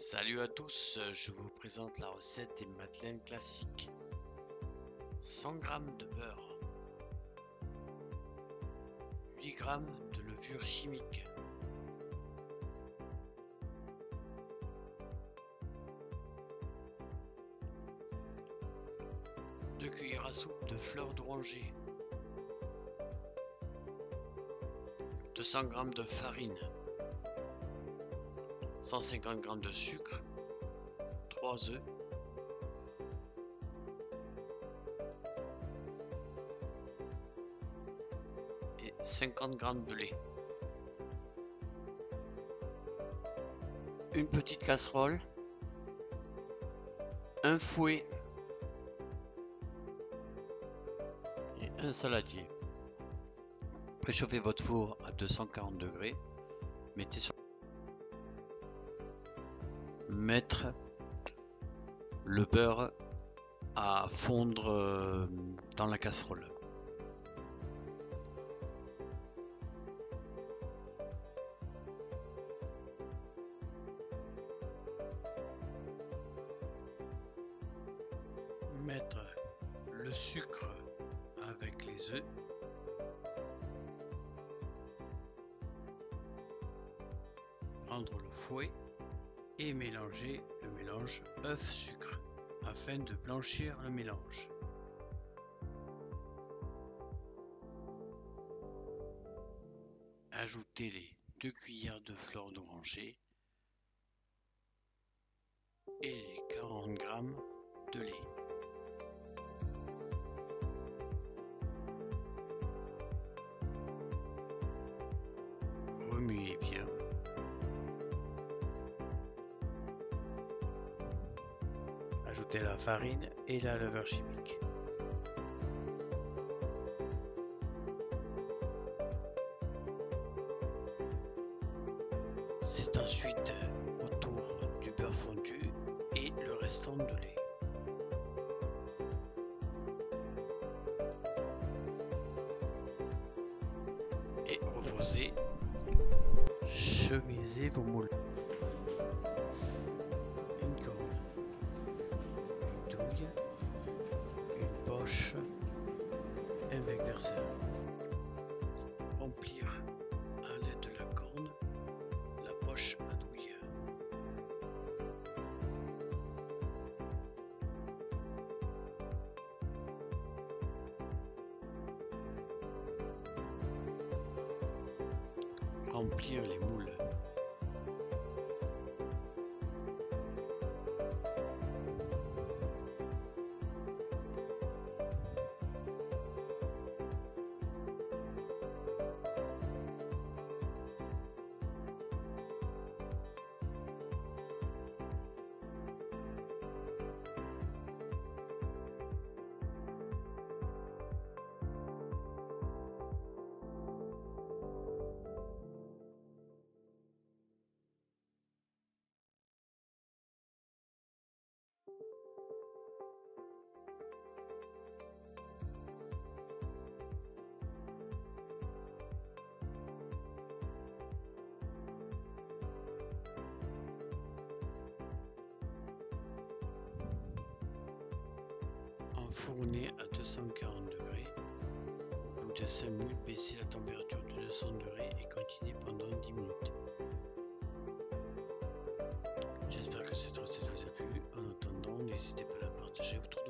Salut à tous, je vous présente la recette des madeleines classiques. 100 g de beurre, 8 g de levure chimique, 2 cuillères à soupe de fleurs d'oranger, 200 g de farine, 150 g de sucre, 3 œufs, et 50 g de lait. Une petite casserole, un fouet et un saladier. Préchauffez votre four à 240 degrés. Mettez sur mettre le beurre à fondre euh, dans la casserole. Mettre le sucre avec les œufs. Prendre le fouet et mélanger le mélange œuf-sucre afin de blanchir le mélange. Ajoutez les 2 cuillères de fleur d'oranger et les 40 g de lait. Remuez bien. Ajoutez la farine et la levure chimique. C'est ensuite au tour du beurre fondu et le restant de lait. Et reposez, chemisez vos moules. Remplir à l'aide de la corne la poche à douille. Remplir les moules. Enfourner à 240 degrés. Au bout de 5 minutes, baissez la température de 200 degrés et continuez pendant 10 minutes. J'espère que cette recette vous a plu. En attendant, n'hésitez pas à la partager autour de.